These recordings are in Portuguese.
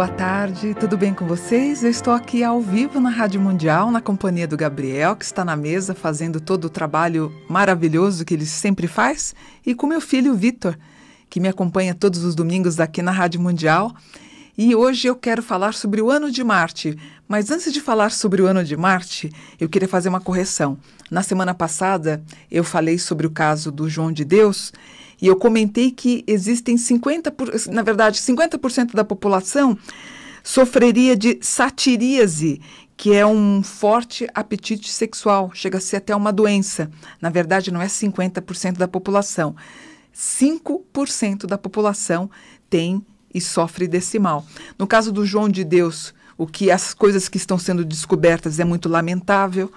Boa tarde, tudo bem com vocês? Eu estou aqui ao vivo na Rádio Mundial, na companhia do Gabriel, que está na mesa fazendo todo o trabalho maravilhoso que ele sempre faz, e com meu filho Vitor, que me acompanha todos os domingos aqui na Rádio Mundial. E hoje eu quero falar sobre o ano de Marte. Mas antes de falar sobre o ano de Marte, eu queria fazer uma correção. Na semana passada, eu falei sobre o caso do João de Deus e eu comentei que existem 50%, por, na verdade, 50% da população sofreria de satiríase, que é um forte apetite sexual, chega a ser até uma doença. Na verdade, não é 50% da população. 5% da população tem e sofre desse mal. No caso do João de Deus, o que as coisas que estão sendo descobertas é muito lamentável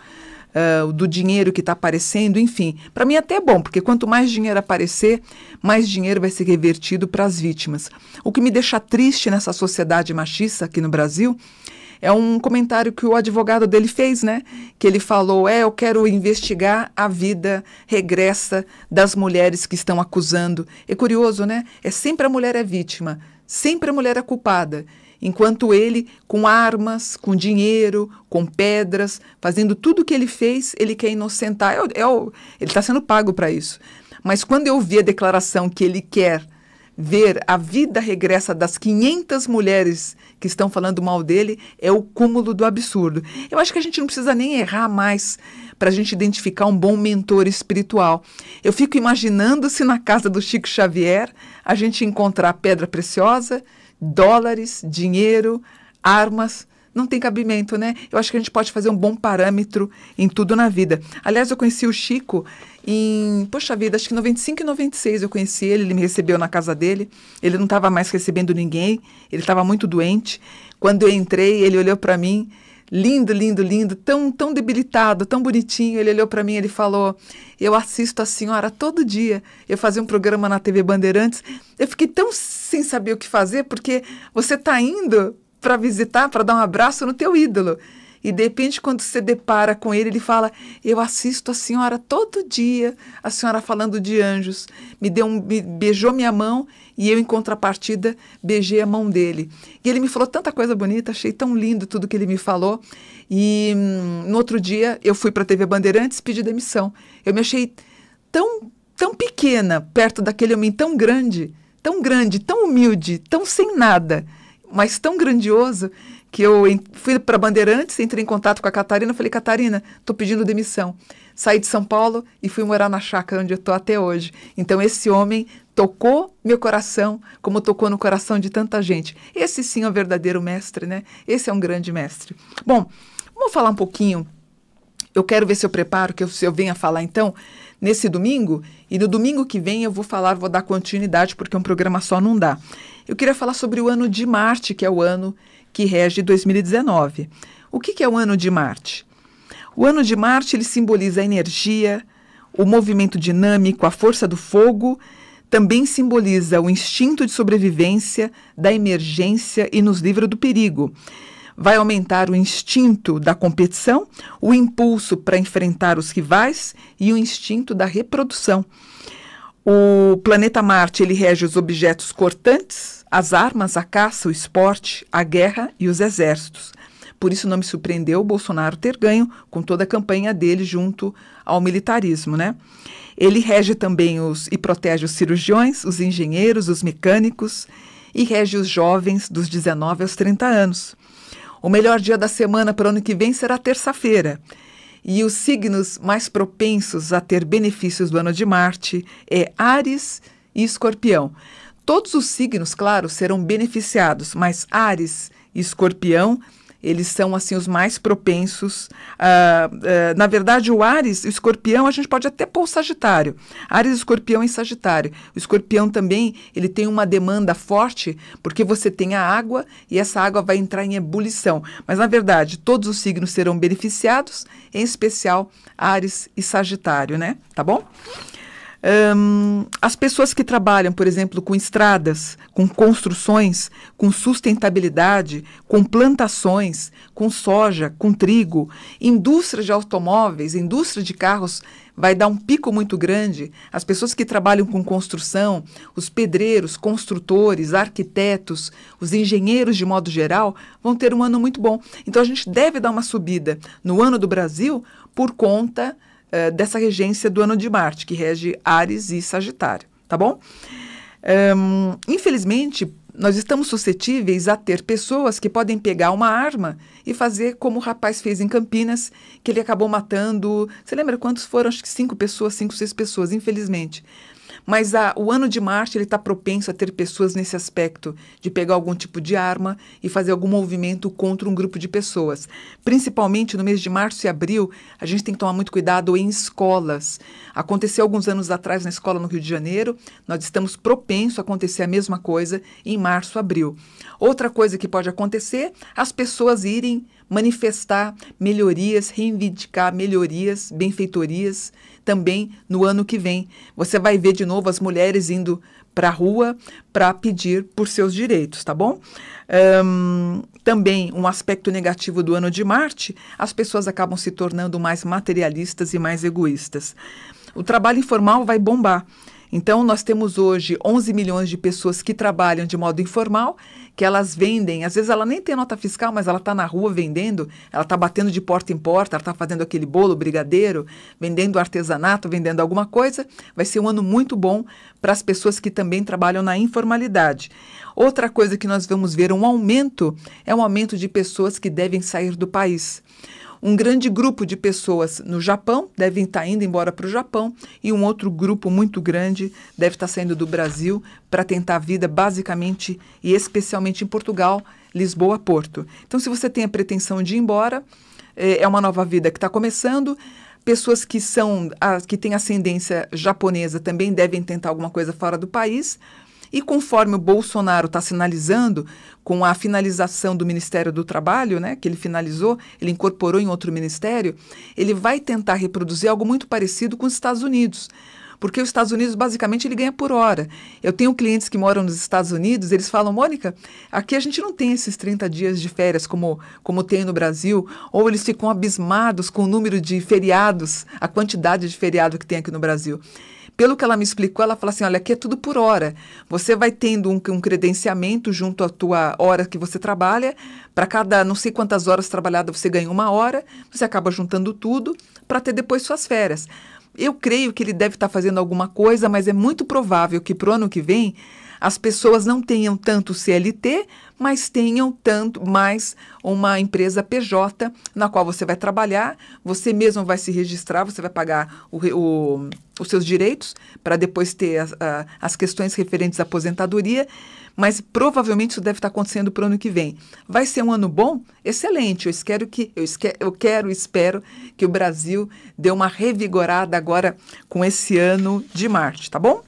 uh, do dinheiro que está aparecendo, enfim. Para mim até é bom, porque quanto mais dinheiro aparecer, mais dinheiro vai ser revertido para as vítimas. O que me deixa triste nessa sociedade machista aqui no Brasil é um comentário que o advogado dele fez, né? Que ele falou: é, eu quero investigar a vida regressa das mulheres que estão acusando. É curioso, né? É sempre a mulher é vítima, sempre a mulher é culpada enquanto ele, com armas, com dinheiro, com pedras, fazendo tudo o que ele fez, ele quer inocentar. É, é, ele está sendo pago para isso. Mas quando eu vi a declaração que ele quer ver a vida regressa das 500 mulheres que estão falando mal dele, é o cúmulo do absurdo. Eu acho que a gente não precisa nem errar mais para a gente identificar um bom mentor espiritual. Eu fico imaginando se na casa do Chico Xavier a gente encontrar pedra preciosa, dólares, dinheiro, armas, não tem cabimento, né? Eu acho que a gente pode fazer um bom parâmetro em tudo na vida. Aliás, eu conheci o Chico em, poxa vida, acho que 95 e 96 eu conheci ele, ele me recebeu na casa dele. Ele não estava mais recebendo ninguém, ele estava muito doente. Quando eu entrei, ele olhou para mim lindo, lindo, lindo, tão, tão debilitado, tão bonitinho. Ele olhou para mim ele falou: Eu assisto a senhora todo dia. Eu fazia um programa na TV Bandeirantes. Eu fiquei tão sem saber o que fazer, porque você está indo para visitar, para dar um abraço no teu ídolo. E de repente, quando você depara com ele, ele fala: Eu assisto a senhora todo dia, a senhora falando de anjos. Me deu um, me beijou minha mão e eu, em contrapartida, beijei a mão dele. E ele me falou tanta coisa bonita, achei tão lindo tudo que ele me falou. E hum, no outro dia, eu fui para a TV Bandeirantes pedir demissão. Eu me achei tão, tão pequena perto daquele homem tão grande, tão grande, tão humilde, tão sem nada, mas tão grandioso que eu fui para Bandeirantes, entrei em contato com a Catarina, falei, Catarina, estou pedindo demissão. Saí de São Paulo e fui morar na chácara onde eu estou até hoje. Então esse homem tocou meu coração, como tocou no coração de tanta gente. Esse sim é o verdadeiro mestre, né? Esse é um grande mestre. Bom, vamos falar um pouquinho. Eu quero ver se eu preparo, que eu, se eu venha falar então nesse domingo, e no domingo que vem eu vou falar, vou dar continuidade, porque um programa só não dá. Eu queria falar sobre o ano de Marte, que é o ano que rege 2019. O que, que é o ano de Marte? O ano de Marte ele simboliza a energia, o movimento dinâmico, a força do fogo, também simboliza o instinto de sobrevivência, da emergência e nos livra do perigo. Vai aumentar o instinto da competição, o impulso para enfrentar os rivais e o instinto da reprodução. O planeta Marte ele rege os objetos cortantes, as armas, a caça, o esporte, a guerra e os exércitos. Por isso não me surpreendeu o Bolsonaro ter ganho com toda a campanha dele junto ao militarismo, né? Ele rege também os e protege os cirurgiões, os engenheiros, os mecânicos e rege os jovens dos 19 aos 30 anos. O melhor dia da semana para o ano que vem será terça-feira. E os signos mais propensos a ter benefícios do ano de Marte é Ares e Escorpião. Todos os signos, claro, serão beneficiados, mas Ares e Escorpião, eles são assim os mais propensos. Uh, na verdade, o Ares o Escorpião, a gente pode até pôr o Sagitário. Ares, Escorpião e Sagitário. O Escorpião também, ele tem uma demanda forte, porque você tem a água e essa água vai entrar em ebulição. Mas, na verdade, todos os signos serão beneficiados, em especial Ares e Sagitário, né? Tá bom? Um, as pessoas que trabalham, por exemplo, com estradas, com construções, com sustentabilidade, com plantações, com soja, com trigo, indústria de automóveis, indústria de carros, vai dar um pico muito grande. As pessoas que trabalham com construção, os pedreiros, construtores, arquitetos, os engenheiros de modo geral, vão ter um ano muito bom. Então a gente deve dar uma subida no ano do Brasil por conta uh, dessa regência do ano de Marte, que rege Ares e Sagitário, tá bom? Um, infelizmente, nós estamos suscetíveis a ter pessoas que podem pegar uma arma e fazer como o rapaz fez em Campinas, que ele acabou matando. Você lembra quantos foram? Acho que cinco pessoas, cinco, seis pessoas, infelizmente. Mas a, o ano de Marte ele está propenso a ter pessoas nesse aspecto de pegar algum tipo de arma e fazer algum movimento contra um grupo de pessoas. Principalmente no mês de março e abril, a gente tem que tomar muito cuidado em escolas. Aconteceu alguns anos atrás na escola no Rio de Janeiro, nós estamos propensos a acontecer a mesma coisa em março, abril. Outra coisa que pode acontecer, as pessoas irem manifestar melhorias, reivindicar melhorias, benfeitorias também no ano que vem. Você vai ver de novo as mulheres indo para a rua para pedir por seus direitos, tá bom? Um, também um aspecto negativo do ano de Marte, as pessoas acabam se tornando mais materialistas e mais egoístas. O trabalho informal vai bombar. Então, nós temos hoje 11 milhões de pessoas que trabalham de modo informal, que elas vendem, às vezes ela nem tem nota fiscal, mas ela está na rua vendendo, ela está batendo de porta em porta, ela está fazendo aquele bolo brigadeiro, vendendo artesanato, vendendo alguma coisa. Vai ser um ano muito bom para as pessoas que também trabalham na informalidade. Outra coisa que nós vamos ver um aumento é um aumento de pessoas que devem sair do país. Um grande grupo de pessoas no Japão devem estar indo embora para o Japão e um outro grupo muito grande deve estar saindo do Brasil para tentar a vida basicamente e especialmente em Portugal, Lisboa, Porto. Então, se você tem a pretensão de ir embora, é, é uma nova vida que está começando. Pessoas que são que têm ascendência japonesa também devem tentar alguma coisa fora do país. E conforme o Bolsonaro está sinalizando, com a finalização do Ministério do Trabalho, né, que ele finalizou, ele incorporou em outro ministério, ele vai tentar reproduzir algo muito parecido com os Estados Unidos porque os Estados Unidos basicamente ele ganha por hora. Eu tenho clientes que moram nos Estados Unidos, eles falam, Mônica, aqui a gente não tem esses 30 dias de férias como, como tem no Brasil, ou eles ficam abismados com o número de feriados, a quantidade de feriado que tem aqui no Brasil. Pelo que ela me explicou, ela fala assim: olha, aqui é tudo por hora. Você vai tendo um, um credenciamento junto à tua hora que você trabalha. Para cada não sei quantas horas trabalhadas você ganha uma hora. Você acaba juntando tudo para ter depois suas férias. Eu creio que ele deve estar tá fazendo alguma coisa, mas é muito provável que para o ano que vem as pessoas não tenham tanto CLT, mas tenham tanto mais uma empresa PJ na qual você vai trabalhar, você mesmo vai se registrar, você vai pagar o, o, os seus direitos para depois ter as, a, as questões referentes à aposentadoria, mas provavelmente isso deve estar acontecendo para o ano que vem. Vai ser um ano bom? Excelente. Eu espero que eu, esque, eu quero, espero que o Brasil dê uma revigorada agora com esse ano de Marte, tá bom?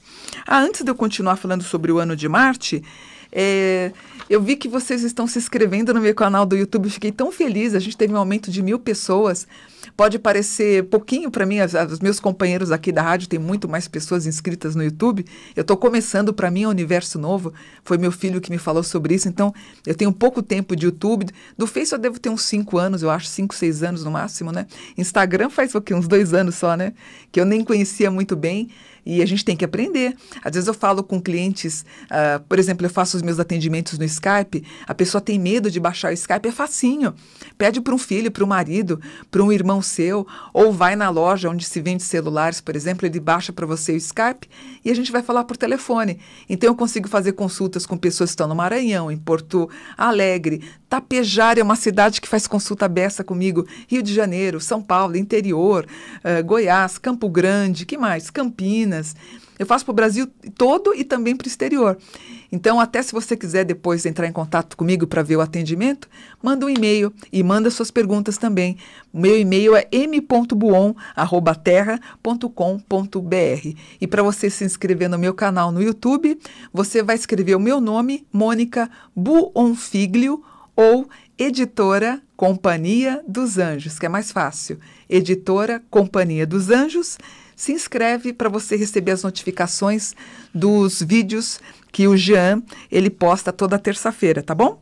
Ah, antes de eu continuar falando sobre o ano de Marte, é, eu vi que vocês estão se inscrevendo no meu canal do YouTube. fiquei tão feliz. A gente teve um aumento de mil pessoas. Pode parecer pouquinho para mim, as, os meus companheiros aqui da rádio têm muito mais pessoas inscritas no YouTube. Eu estou começando, para mim, é um universo novo. Foi meu filho que me falou sobre isso. Então, eu tenho pouco tempo de YouTube. Do Face eu devo ter uns 5 anos, eu acho, 5, 6 anos no máximo, né? Instagram faz o quê? Uns dois anos só, né? Que eu nem conhecia muito bem. E a gente tem que aprender. Às vezes eu falo com clientes, uh, por exemplo, eu faço os meus atendimentos no Skype, a pessoa tem medo de baixar o Skype, é facinho. Pede para um filho, para um marido, para um irmão seu, ou vai na loja onde se vende celulares, por exemplo, ele baixa para você o Skype e a gente vai falar por telefone. Então eu consigo fazer consultas com pessoas que estão no Maranhão, em Porto Alegre, Tapejara é uma cidade que faz consulta aberta comigo, Rio de Janeiro, São Paulo, interior, uh, Goiás, Campo Grande, que mais? Campinas. Eu faço para o Brasil todo e também para o exterior. Então, até se você quiser depois entrar em contato comigo para ver o atendimento, manda um e-mail e manda suas perguntas também. Meu e-mail é m.buon@terra.com.br. E para você se inscrever no meu canal no YouTube, você vai escrever o meu nome, Mônica Buonfiglio, ou Editora Companhia dos Anjos, que é mais fácil. Editora Companhia dos Anjos se inscreve para você receber as notificações dos vídeos que o Jean ele posta toda terça-feira, tá bom?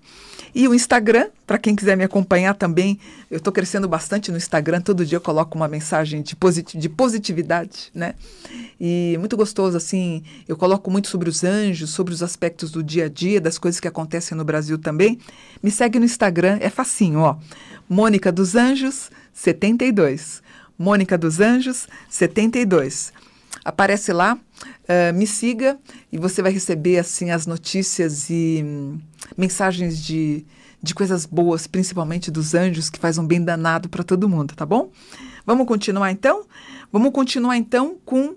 E o Instagram, para quem quiser me acompanhar também, eu estou crescendo bastante no Instagram, todo dia eu coloco uma mensagem de, de positividade, né? E muito gostoso, assim, eu coloco muito sobre os anjos, sobre os aspectos do dia a dia, das coisas que acontecem no Brasil também. Me segue no Instagram, é facinho, ó. Mônica dos Anjos, 72. Mônica dos Anjos, 72. Aparece lá, uh, me siga e você vai receber assim as notícias e hum, mensagens de, de coisas boas, principalmente dos anjos, que faz um bem danado para todo mundo, tá bom? Vamos continuar então? Vamos continuar então com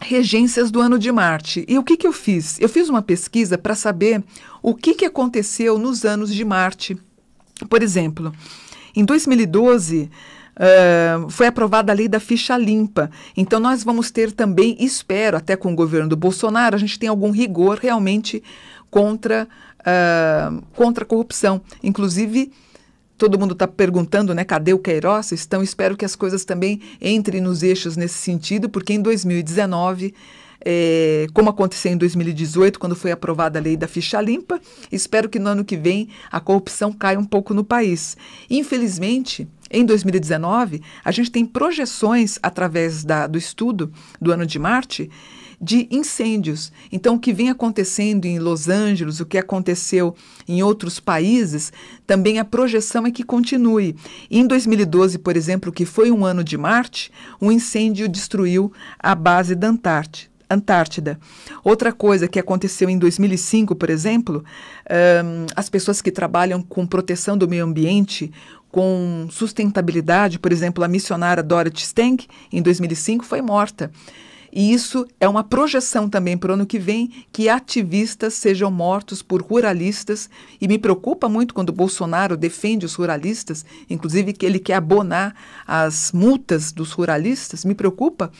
regências do ano de Marte. E o que, que eu fiz? Eu fiz uma pesquisa para saber o que, que aconteceu nos anos de Marte. Por exemplo, em 2012, Uh, foi aprovada a lei da ficha limpa. Então, nós vamos ter também, espero, até com o governo do Bolsonaro, a gente tem algum rigor realmente contra, uh, contra a corrupção. Inclusive, todo mundo está perguntando, né, cadê o Queiroz? Então, espero que as coisas também entrem nos eixos nesse sentido, porque em 2019 é, como aconteceu em 2018, quando foi aprovada a lei da ficha limpa. Espero que no ano que vem a corrupção caia um pouco no país. Infelizmente, em 2019, a gente tem projeções através da, do estudo do ano de Marte de incêndios. Então, o que vem acontecendo em Los Angeles, o que aconteceu em outros países, também a projeção é que continue. Em 2012, por exemplo, que foi um ano de Marte, um incêndio destruiu a base da Antártida. Antártida. Outra coisa que aconteceu em 2005, por exemplo, um, as pessoas que trabalham com proteção do meio ambiente, com sustentabilidade, por exemplo, a missionária Dorothy Stank, em 2005, foi morta. E isso é uma projeção também para o ano que vem que ativistas sejam mortos por ruralistas. E me preocupa muito quando Bolsonaro defende os ruralistas, inclusive que ele quer abonar as multas dos ruralistas. Me preocupa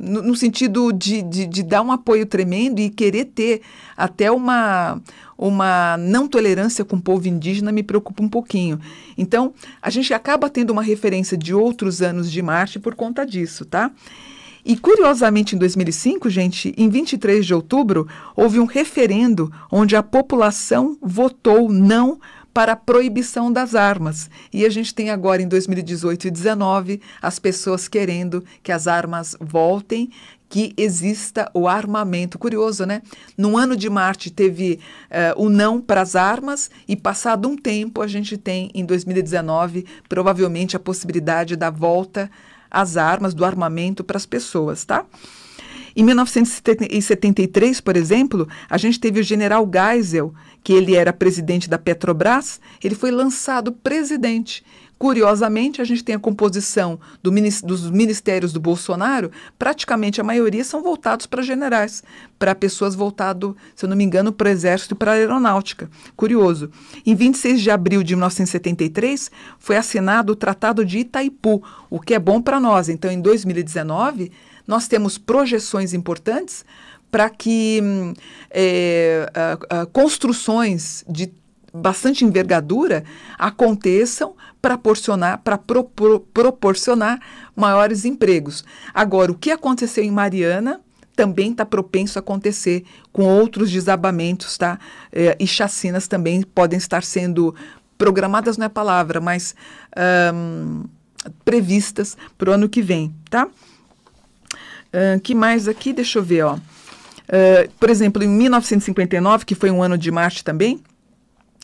no, no, sentido de, de, de, dar um apoio tremendo e querer ter até uma, uma não tolerância com o povo indígena me preocupa um pouquinho. Então, a gente acaba tendo uma referência de outros anos de Marte por conta disso, tá? E curiosamente, em 2005, gente, em 23 de outubro, houve um referendo onde a população votou não para a proibição das armas. E a gente tem agora, em 2018 e 2019, as pessoas querendo que as armas voltem, que exista o armamento. Curioso, né? No ano de Marte teve uh, o não para as armas e passado um tempo a gente tem em 2019 provavelmente a possibilidade da volta às armas, do armamento para as pessoas, tá? Em 1973, por exemplo, a gente teve o general Geisel, que ele era presidente da Petrobras, ele foi lançado presidente. Curiosamente, a gente tem a composição do, dos ministérios do Bolsonaro, praticamente a maioria são voltados para generais, para pessoas voltadas, se eu não me engano, para o Exército e para a Aeronáutica. Curioso. Em 26 de abril de 1973, foi assinado o Tratado de Itaipu, o que é bom para nós. Então, em 2019, nós temos projeções importantes para que é, a, a, construções de bastante envergadura aconteçam para proporcionar, pro, pro, proporcionar maiores empregos. Agora, o que aconteceu em Mariana também está propenso a acontecer com outros desabamentos, tá? É, e chacinas também podem estar sendo programadas, não é palavra, mas previstas para o ano que vem, tá? Uh, que mais aqui? Deixa eu ver, ó. Uh, por exemplo, em 1959, que foi um ano de Marte também,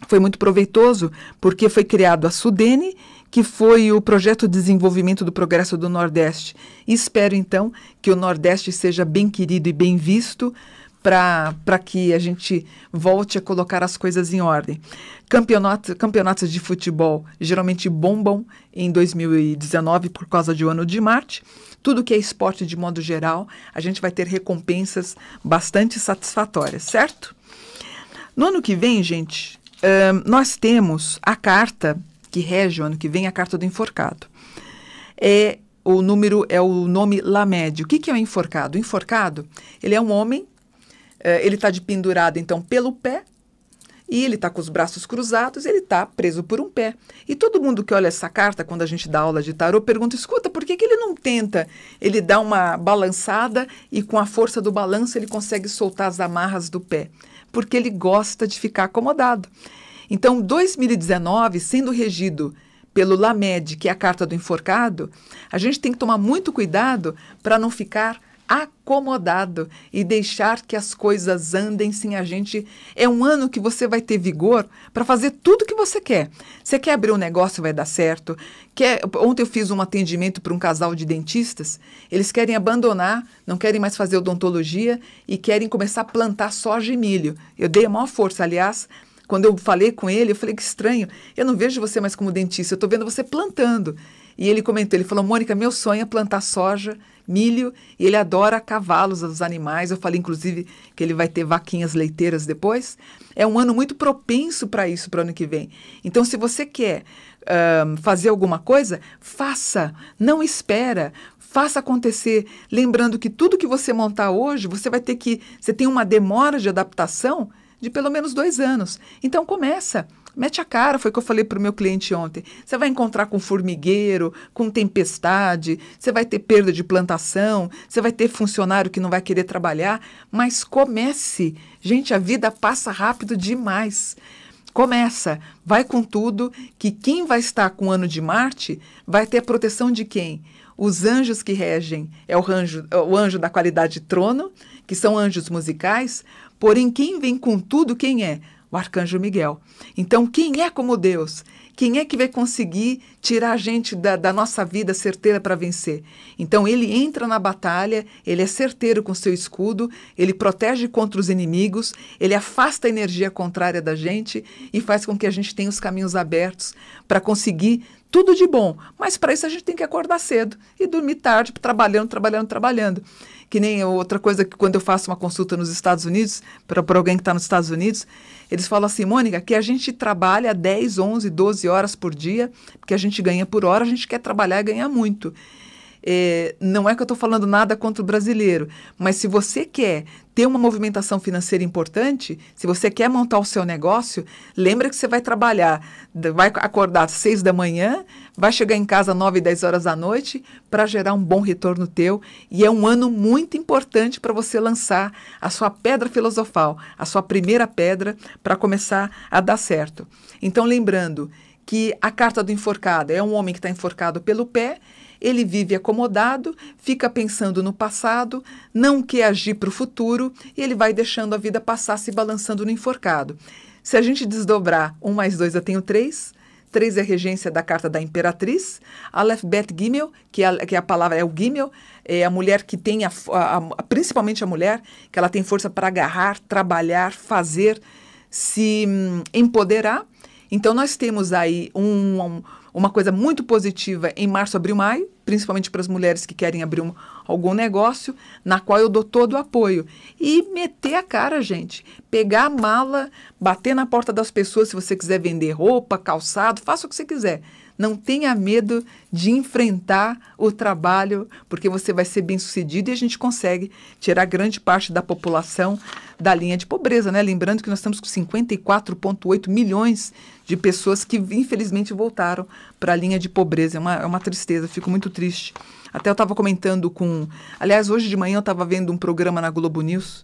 foi muito proveitoso porque foi criado a Sudene, que foi o projeto de desenvolvimento do progresso do Nordeste. Espero então que o Nordeste seja bem querido e bem visto para que a gente volte a colocar as coisas em ordem. Campeonato, campeonatos de futebol geralmente bombam em 2019 por causa do ano de Marte. Tudo que é esporte de modo geral, a gente vai ter recompensas bastante satisfatórias, certo? No ano que vem, gente, nós temos a carta que rege o ano que vem, a carta do enforcado. É o número é o nome Lamédio. O que, que é o enforcado? O enforcado, ele é um homem, ele está de pendurado então pelo pé e ele está com os braços cruzados, ele está preso por um pé. E todo mundo que olha essa carta, quando a gente dá aula de tarô, pergunta: escuta, por que, que ele não tenta? Ele dá uma balançada e com a força do balanço ele consegue soltar as amarras do pé. Porque ele gosta de ficar acomodado. Então, 2019, sendo regido pelo Lamed, que é a carta do enforcado, a gente tem que tomar muito cuidado para não ficar acomodado e deixar que as coisas andem sem a gente. É um ano que você vai ter vigor para fazer tudo que você quer. Você quer abrir um negócio, vai dar certo. Quer... Ontem eu fiz um atendimento para um casal de dentistas. Eles querem abandonar, não querem mais fazer odontologia e querem começar a plantar soja e milho. Eu dei a maior força, aliás. Quando eu falei com ele, eu falei que estranho, eu não vejo você mais como dentista, eu estou vendo você plantando. E ele comentou, ele falou, Mônica, meu sonho é plantar soja milho e ele adora cavalos, os animais. Eu falei, inclusive, que ele vai ter vaquinhas leiteiras depois. É um ano muito propenso para isso para o ano que vem. Então, se você quer uh, fazer alguma coisa, faça, não espera. Faça acontecer, lembrando que tudo que você montar hoje, você vai ter que. Você tem uma demora de adaptação de pelo menos dois anos. Então começa. Mete a cara, foi o que eu falei para o meu cliente ontem. Você vai encontrar com formigueiro, com tempestade, você vai ter perda de plantação, você vai ter funcionário que não vai querer trabalhar, mas comece. Gente, a vida passa rápido demais. Começa, vai com tudo, que quem vai estar com o ano de Marte vai ter a proteção de quem? Os anjos que regem é o anjo, é o anjo da qualidade de trono, que são anjos musicais, porém quem vem com tudo, quem é? O arcanjo Miguel. Então, quem é como Deus? Quem é que vai conseguir tirar a gente da, da nossa vida certeira para vencer? Então, ele entra na batalha, ele é certeiro com seu escudo, ele protege contra os inimigos, ele afasta a energia contrária da gente e faz com que a gente tenha os caminhos abertos para conseguir tudo de bom. Mas para isso a gente tem que acordar cedo e dormir tarde, trabalhando, trabalhando, trabalhando que nem outra coisa que quando eu faço uma consulta nos Estados Unidos, para alguém que está nos Estados Unidos, eles falam assim, Mônica, que a gente trabalha 10, 11, 12 horas por dia, porque a gente ganha por hora, a gente quer trabalhar e ganhar muito. É, não é que eu estou falando nada contra o brasileiro, mas se você quer ter uma movimentação financeira importante, se você quer montar o seu negócio, lembra que você vai trabalhar, vai acordar às seis da manhã, vai chegar em casa às nove, dez horas da noite para gerar um bom retorno teu. E é um ano muito importante para você lançar a sua pedra filosofal, a sua primeira pedra para começar a dar certo. Então, lembrando que a carta do enforcado é um homem que está enforcado pelo pé ele vive acomodado, fica pensando no passado, não quer agir para o futuro e ele vai deixando a vida passar se balançando no enforcado. Se a gente desdobrar um mais dois, eu tenho três. Três é a regência da carta da imperatriz. Aleph Bet Gimel, que, é, que é a palavra é o Gimel, é a mulher que tem, a, a, a, principalmente a mulher, que ela tem força para agarrar, trabalhar, fazer, se hum, empoderar. Então, nós temos aí um, um uma coisa muito positiva em março, abril, maio, principalmente para as mulheres que querem abrir um, algum negócio, na qual eu dou todo o apoio. E meter a cara, gente. Pegar a mala, bater na porta das pessoas se você quiser vender roupa, calçado, faça o que você quiser. Não tenha medo de enfrentar o trabalho, porque você vai ser bem sucedido e a gente consegue tirar grande parte da população da linha de pobreza, né? Lembrando que nós estamos com 54,8 milhões de pessoas que infelizmente voltaram para a linha de pobreza. É uma, é uma tristeza, fico muito triste. Até eu estava comentando com. Aliás, hoje de manhã eu estava vendo um programa na Globo News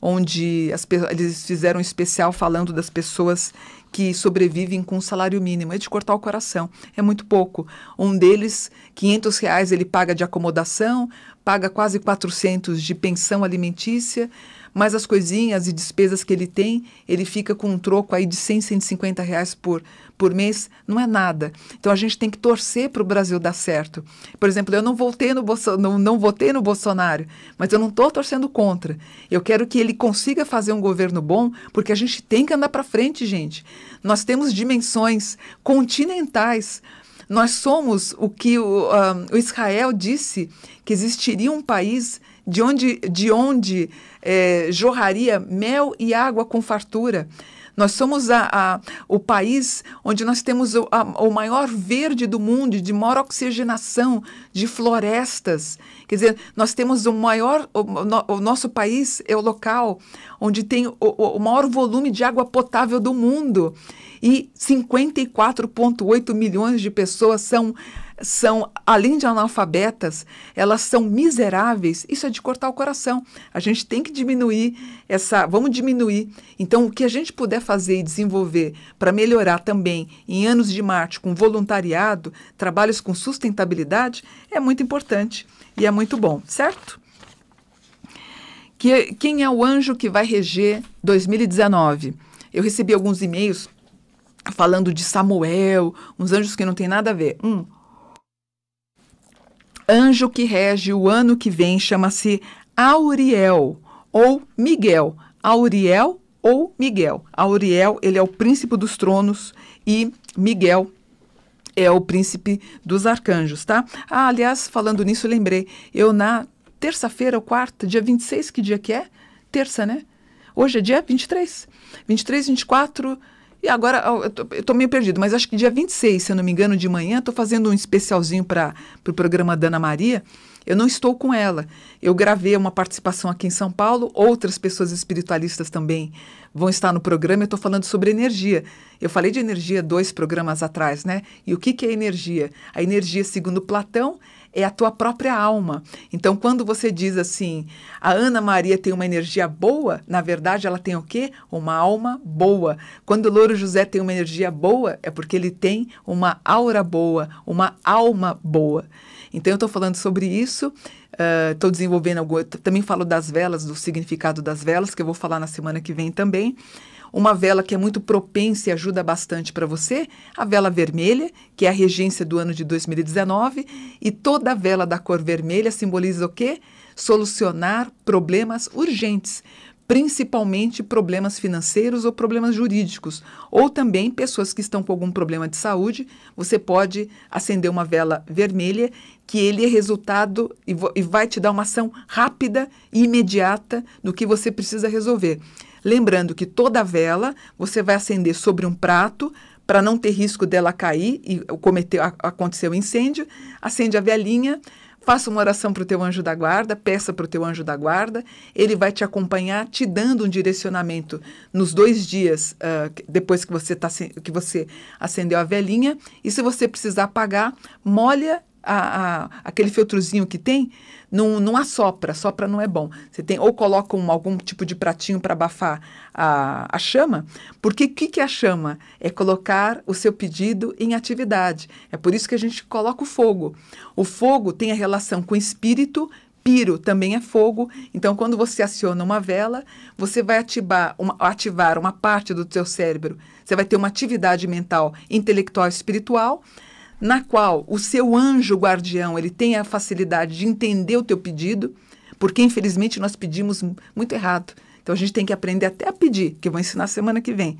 onde as, eles fizeram um especial falando das pessoas que sobrevivem com salário mínimo. É de cortar o coração, é muito pouco. Um deles, 500 reais ele paga de acomodação, paga quase 400 de pensão alimentícia, mas as coisinhas e despesas que ele tem, ele fica com um troco aí de 100, 150 reais por, por mês, não é nada. Então a gente tem que torcer para o Brasil dar certo. Por exemplo, eu não votei no, Bolso, não, não votei no Bolsonaro, mas eu não estou torcendo contra. Eu quero que ele consiga fazer um governo bom, porque a gente tem que andar para frente, gente. Nós temos dimensões continentais. Nós somos o que o, o Israel disse que existiria um país de onde, de onde é, jorraria mel e água com fartura. Nós somos a, a, o país onde nós temos o, a, o maior verde do mundo, de maior oxigenação, de florestas. Quer dizer, nós temos o maior. O, o nosso país é o local onde tem o, o maior volume de água potável do mundo. E 54,8 milhões de pessoas são são, além de analfabetas, elas são miseráveis. Isso é de cortar o coração. A gente tem que diminuir essa. Vamos diminuir. Então, o que a gente puder fazer e desenvolver para melhorar também em anos de Marte com voluntariado, trabalhos com sustentabilidade, é muito importante e é muito bom, certo? Que, quem é o anjo que vai reger 2019? Eu recebi alguns e-mails falando de Samuel, uns anjos que não tem nada a ver. Um, anjo que rege o ano que vem chama-se Auriel ou Miguel. Auriel ou Miguel. Auriel, ele é o príncipe dos tronos e Miguel é o príncipe dos arcanjos, tá? Ah, aliás, falando nisso, lembrei, eu na terça-feira, ou quarta, dia 26, que dia que é? Terça, né? Hoje é dia 23. 23, 24, e agora, eu tô, eu tô meio perdido, mas acho que dia 26, se eu não me engano, de manhã, estou fazendo um especialzinho para o pro programa da Ana Maria. Eu não estou com ela. Eu gravei uma participação aqui em São Paulo, outras pessoas espiritualistas também vão estar no programa. Eu estou falando sobre energia. Eu falei de energia dois programas atrás, né? E o que, que é energia? A energia, segundo Platão, é a tua própria alma. Então, quando você diz assim, a Ana Maria tem uma energia boa, na verdade ela tem o quê? Uma alma boa. Quando o Louro José tem uma energia boa, é porque ele tem uma aura boa, uma alma boa. Então, eu estou falando sobre isso, estou uh, desenvolvendo algo. Também falo das velas, do significado das velas, que eu vou falar na semana que vem também. Uma vela que é muito propensa e ajuda bastante para você, a vela vermelha, que é a regência do ano de 2019, e toda vela da cor vermelha simboliza o quê? Solucionar problemas urgentes, principalmente problemas financeiros ou problemas jurídicos, ou também pessoas que estão com algum problema de saúde, você pode acender uma vela vermelha, que ele é resultado e, e vai te dar uma ação rápida e imediata no que você precisa resolver. Lembrando que toda vela você vai acender sobre um prato para não ter risco dela cair e cometer, acontecer o um incêndio. Acende a velinha, faça uma oração para o teu anjo da guarda, peça para o teu anjo da guarda, ele vai te acompanhar, te dando um direcionamento nos dois dias uh, depois que você, tá, que você acendeu a velinha. E se você precisar apagar, molha a, a, aquele filtrozinho que tem, não, não assopra, sopra não é bom. Você tem ou coloca um, algum tipo de pratinho para abafar a, a chama, porque o que, que é a chama? É colocar o seu pedido em atividade. É por isso que a gente coloca o fogo. O fogo tem a relação com o espírito, Piro também é fogo, então quando você aciona uma vela, você vai ativar uma, ativar uma parte do seu cérebro. Você vai ter uma atividade mental, intelectual espiritual na qual o seu anjo guardião ele tem a facilidade de entender o teu pedido, porque infelizmente nós pedimos muito errado. Então a gente tem que aprender até a pedir, que eu vou ensinar semana que vem.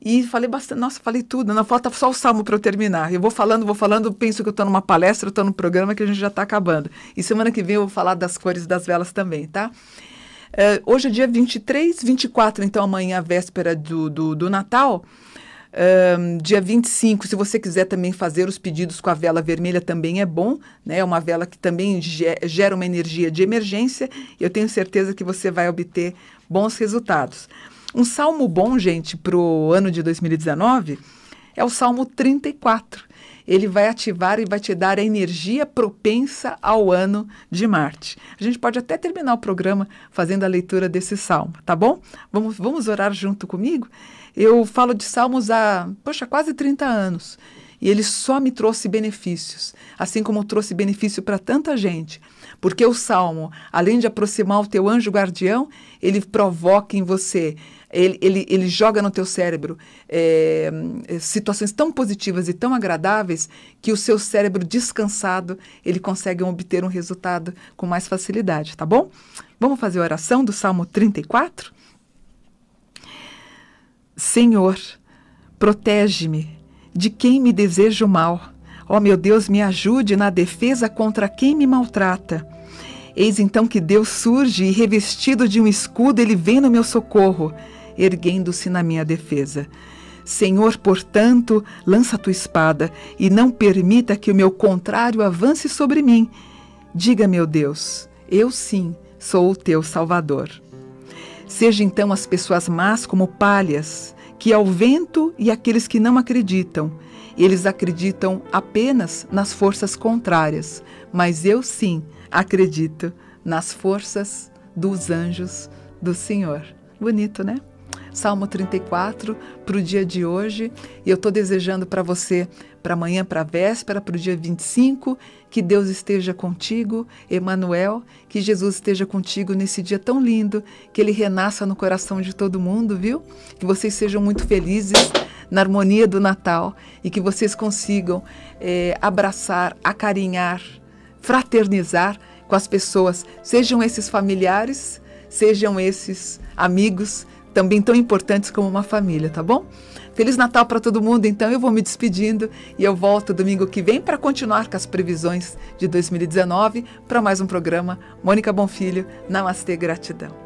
E falei bastante, nossa, falei tudo, não falta só o salmo para eu terminar. Eu vou falando, vou falando, penso que eu estou numa palestra, estou num programa que a gente já está acabando. E semana que vem eu vou falar das cores das velas também, tá? Uh, hoje é dia 23, 24, então amanhã, véspera do, do, do Natal. Um, dia 25, se você quiser também fazer os pedidos com a vela vermelha, também é bom, né? É uma vela que também gera uma energia de emergência e eu tenho certeza que você vai obter bons resultados. Um salmo bom, gente, para o ano de 2019 é o Salmo 34. Ele vai ativar e vai te dar a energia propensa ao ano de Marte. A gente pode até terminar o programa fazendo a leitura desse salmo, tá bom? Vamos, vamos orar junto comigo? Eu falo de Salmos há, poxa, quase 30 anos. E ele só me trouxe benefícios, assim como trouxe benefício para tanta gente. Porque o salmo, além de aproximar o teu anjo guardião, ele provoca em você, ele, ele, ele joga no teu cérebro é, situações tão positivas e tão agradáveis que o seu cérebro descansado, ele consegue obter um resultado com mais facilidade, tá bom? Vamos fazer a oração do Salmo 34? Senhor, protege-me de quem me deseja o mal. Ó oh, meu Deus, me ajude na defesa contra quem me maltrata. Eis então que Deus surge e, revestido de um escudo, ele vem no meu socorro. erguendo-se na minha defesa. Senhor, portanto, lança a tua espada e não permita que o meu contrário avance sobre mim. Diga, meu Deus, eu sim sou o teu Salvador. Seja então as pessoas más como palhas, que ao vento e aqueles que não acreditam. Eles acreditam apenas nas forças contrárias, mas eu sim acredito nas forças dos anjos do Senhor. Bonito, né? Salmo 34 para o dia de hoje. E eu estou desejando para você, para amanhã, para a véspera, para o dia 25, que Deus esteja contigo, Emanuel, que Jesus esteja contigo nesse dia tão lindo, que ele renasça no coração de todo mundo, viu? Que vocês sejam muito felizes na harmonia do Natal e que vocês consigam é, abraçar, acarinhar, fraternizar com as pessoas, sejam esses familiares, sejam esses amigos também tão importantes como uma família, tá bom? Feliz Natal para todo mundo, então eu vou me despedindo e eu volto domingo que vem para continuar com as previsões de 2019 para mais um programa Mônica Bonfilho, Namastê Gratidão.